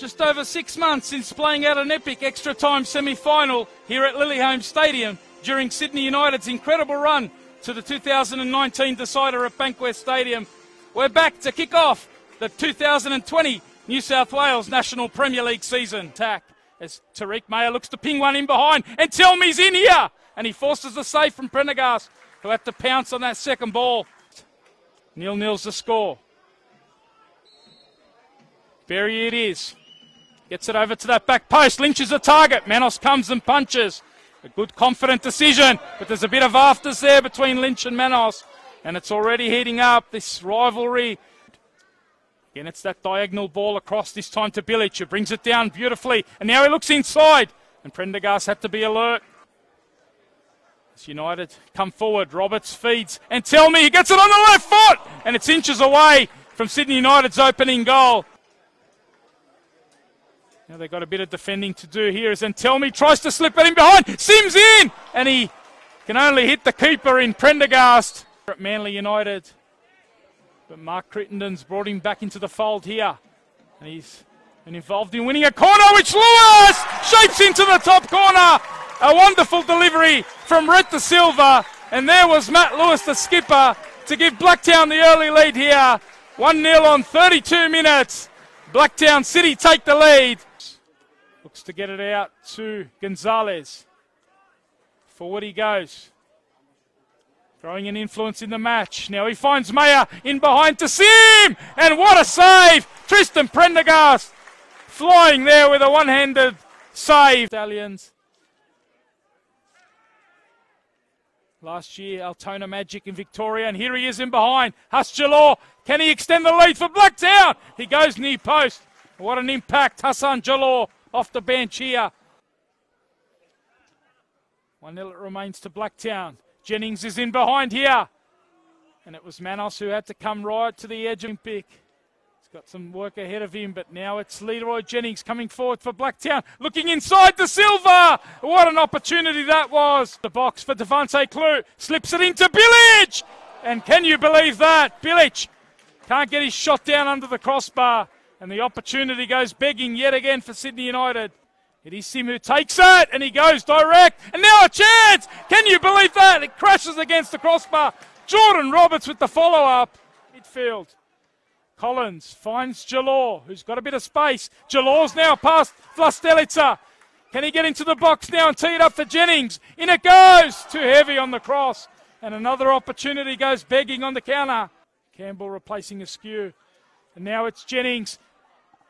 just over six months since playing out an epic extra time semi final here at Lily Homes Stadium during Sydney United's incredible run to the 2019 decider at Bankwest Stadium. We're back to kick off the 2020 New South Wales National Premier League season. Tack as Tariq Mayer looks to ping one in behind Antelmi's in here. And he forces the save from Prendergast, who had to pounce on that second ball. Nil nil's the score. Berry it is. Gets it over to that back post. Lynch is a target. Manos comes and punches. A good, confident decision, but there's a bit of afters there between Lynch and Manos, and it's already heating up. This rivalry. Again, it's that diagonal ball across this time to Bilic, who brings it down beautifully, and now he looks inside, and Prendergast had to be alert. As United come forward, Roberts feeds, Antelmi he gets it on the left foot, and it's inches away from Sydney United's opening goal. Now they've got a bit of defending to do here as Antelmi tries to slip it in behind. Sims in! And he can only hit the keeper in Prendergast at Manly United. But Mark Crittenden's brought him back into the fold here. And he's been involved in winning a corner, which Lewis shapes into the top corner. A wonderful delivery from Rhett De Silva. And there was Matt Lewis, the skipper, to give Blacktown the early lead here. 1 0 on 32 minutes. Blacktown City take the lead. Looks to get it out to Gonzalez. Forward he goes. Throwing an influence in the match. Now he finds Mayer in behind to Sim! And what a save! Tristan Prendergast flying there with a one-handed save. Stallions. Last year, Altona Magic in Victoria, and here he is in behind. Huss Jalor, can he extend the lead for Blacktown? He goes near post. What an impact, Hassan Jalor off the bench here. 1 0 it remains to Blacktown. Jennings is in behind here. And it was Manos who had to come right to the edge of pick. He's got some work ahead of him, but now it's Leroy Jennings coming forward for Blacktown. Looking inside the silver. What an opportunity that was. The box for Devante Clut. Slips it into Bilic. And can you believe that? Bilic can't get his shot down under the crossbar. And the opportunity goes begging yet again for Sydney United. It is Sim who takes it, and he goes direct. And now a chance! Can you believe that? It crashes against the crossbar. Jordan Roberts with the follow up. Midfield. Collins finds Jalor, who's got a bit of space. Jalor's now past Vlastelica. Can he get into the box now and tee it up for Jennings? In it goes! Too heavy on the cross. And another opportunity goes begging on the counter. Campbell replacing Askew. And now it's Jennings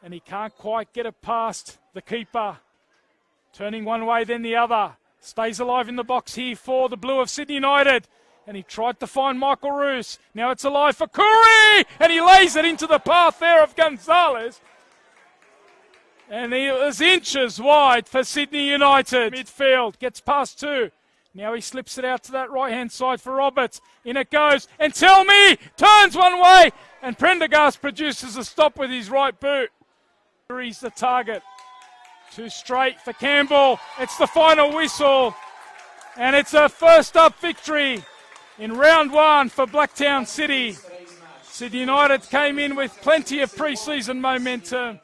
and he can't quite get it past the keeper. Turning one way, then the other. Stays alive in the box here for the Blue of Sydney United. And he tried to find Michael Roos. Now it's alive for Curry! And he lays it into the path there of Gonzalez. And he was inches wide for Sydney United. Midfield gets past two. Now he slips it out to that right hand side for Roberts. In it goes. Antelmi, turns one way. And Prendergast produces a stop with his right boot. He's the target. Too straight for Campbell. It's the final whistle. And it's a first up victory in round one for Blacktown City. Sydney United came in with plenty of pre season momentum.